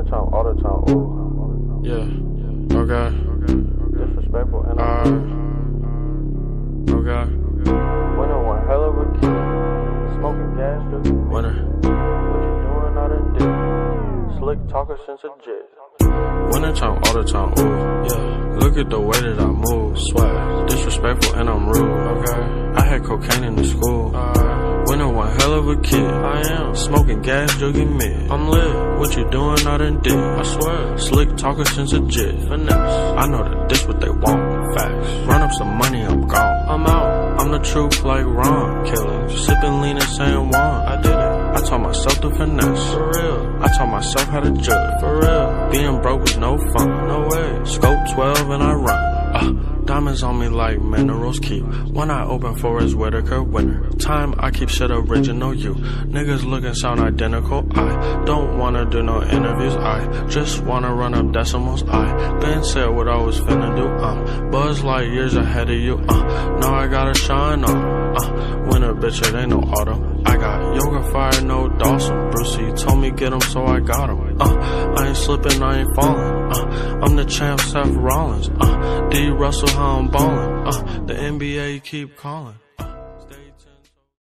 Winter time, all the time, ooh. Yeah. Okay. Disrespectful and Uh. I'm Okay. winter one hell of a kid. Smoking gas, dude. Winner. What you doing out of dick? Slick talker since a jet. Winter time, all the time. Ooh. Yeah. Look at the way that I move. Swag. Disrespectful and I'm rude. Okay. I had cocaine in the school. Uh. Winter one hell of a kid. I am. Smoking gas, jogging mid. I'm lit. What you doing out in dick? I swear. Slick talker since a jet. Finesse. I know that this what they want. Facts. Run up some money, I'm gone. I'm out. I'm the truth like Ron. Killing. Sipping lean and saying Juan. I did it. I taught myself to finesse. For real. I taught myself how to judge. For real. Being broke was no fun. No way. Scope 12 and I run. Uh, diamonds on me like minerals keep. When I open for is Whitaker winner. Time I keep shit original you. Niggas looking sound identical. I don't wanna do no interviews. I just wanna run up decimals. I been said what I was finna do. Um, buzz like years ahead of you. Uh, now I gotta shine on. Uh, winter bitch, it ain't no autumn. I got yoga fire, no Dawson. Brucey told me get him, so I got him. Uh, I ain't slipping, I ain't falling. Uh, I'm champ, Seth Rollins. Uh, D. Russell, how I'm ballin'. Uh, the NBA keep calling.